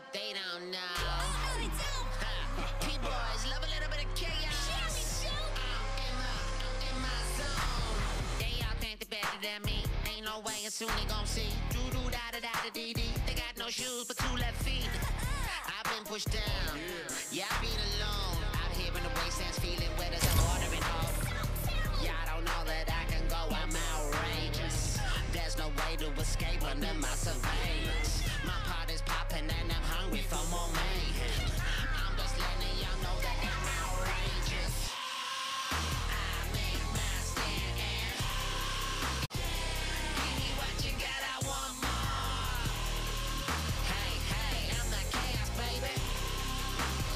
but they don't know. Ha. P-boys love a little bit of chaos. Uh, in my- in my zone. They all think they're better than me. Ain't no way, and soon they gon' see. Doo doo da da da da dee dee. They got no shoes but two left feet. I've been pushed down. Yeah, I've been alone. Out here in the wastelands, feeling wet as I'm ordering off. Y'all don't know that I can go. I'm outrageous. There's no way to escape under my surveillance. Is popping and I'm hungry for more mayhem. I'm just letting y'all know that I'm outrageous. I make my stand and give me what you got. I want more. Hey, hey, I'm the chaos, baby.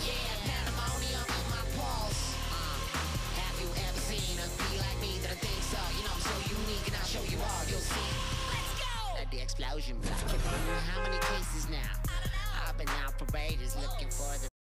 Yeah, pandemonium in my pulse. Uh, have you ever seen a bee like me that I think so? You know I'm so unique and I'll show you all. You'll see. Let's go. At the explosion block. How many looking for the.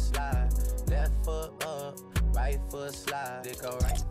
Slide. Left foot up, right foot slide. Go right